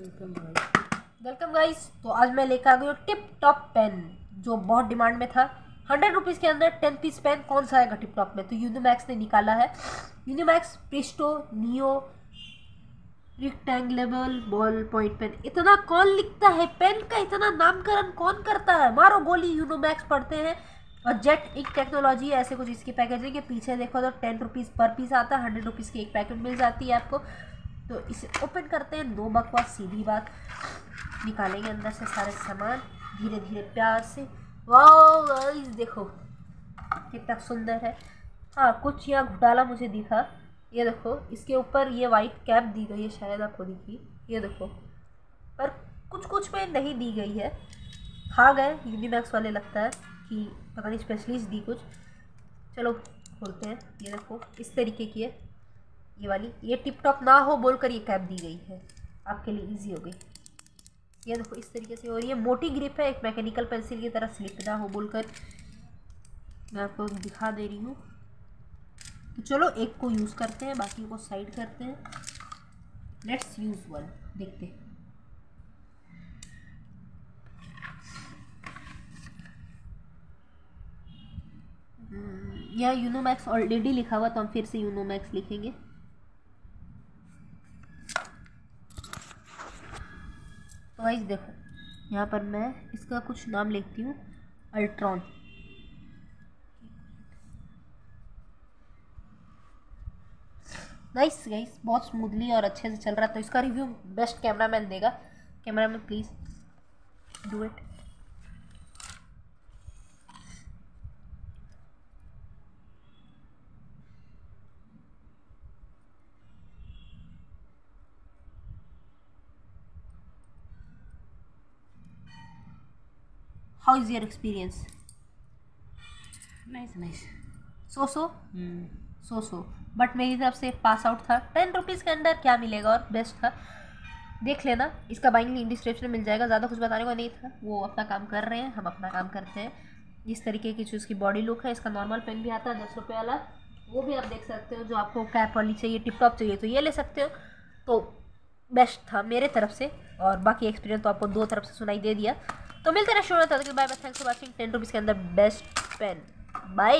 Welcome guys तो आज मैं लेकर आ गई हूँ टिप टॉप पेन जो बहुत डिमांड में था। हंड्रेड रुपीज़ के अंदर टेन पीस पेन कौन सा आएगा टिप टॉप में? तो यूनिमैक्स ने निकाला है। Unimax Presto Neo retractable ball point pen इतना कौन लिखता है? पेन का इतना नामकरण कौन करता है? मारो गोली यूनोमैक्स पढ़ते हैं। और जेट एक टेक्नोलॉजी ऐसे कुछ इसकी पैकेजिंग के पीछे देखो तो टेन रुपीज़ पर पीस आता है। हंड्रेड रुपीज़ की एक पैकेट मिल जाती है आपको। तो इसे ओपन करते हैं, दो बकवास सीधी बात। निकालेंगे अंदर से सारे सामान धीरे धीरे प्यार से। वाह देखो, कितना सुंदर है। हाँ कुछ यहाँ घुटाला मुझे दिखा। ये देखो, इसके ऊपर ये वाइट कैप दी गई है शायद आपको दिखी ये देखो, पर कुछ कुछ में नहीं दी गई है। खा गए यूनिमैक्स वाले लगता है कि पता नहीं स्पेशलिस्ट दी कुछ। चलो, खोलते हैं। ये देखो, इस तरीके की है। ये वाली, ये टिप टॉप ना हो बोलकर ये कैप दी गई है। आपके लिए इजी हो गई। ये देखो इस तरीके से, और ये मोटी ग्रिप है, एक मैकेनिकल पेंसिल की तरह स्लिप ना हो बोलकर। मैं आपको दिखा दे रही हूँ। तो चलो, एक को यूज़ करते हैं, बाकी को साइड करते हैं। लेट्स यूज़ वन देखते हैं। यहाँ यूनोमैक्स ऑलरेडी लिखा हुआ तो हम फिर से यूनोमैक्स लिखेंगे। तो वाइज देखो, यहाँ पर मैं इसका कुछ नाम लिखती हूँ, अल्ट्रॉन। नाइस गाइस बहुत स्मूथली और अच्छे से चल रहा है। तो इसका रिव्यू बेस्ट कैमरा मैन देगा। Camera man please do it how is your experience nice nice so so so so but मेरी तरफ़ से पास आउट था। टेन रुपीज़ के अंदर क्या मिलेगा और बेस्ट था? देख लेना। इसका बाइंग लिंक डिस्क्रिप्शन में मिल जाएगा। ज़्यादा कुछ बताने को नहीं था। वो अपना काम कर रहे हैं। हम अपना काम करते हैं। इस तरीके की जो इसकी बॉडी लुक है। इसका नॉर्मल पेन भी आता है। दस रुपये वाला। वो भी आप देख सकते हो। जो आपको कैप वाली चाहिए टिप टॉप चाहिए तो ये ले सकते हो। तो बेस्ट था मेरे तरफ़ से। और बाकी एक्सपीरियंस तो आपको दो तरफ़ से सुनाई दे दिया। तो मिलते रहे show bye bye thanks for watching ten rupees के अंदर बेस्ट पेन बाय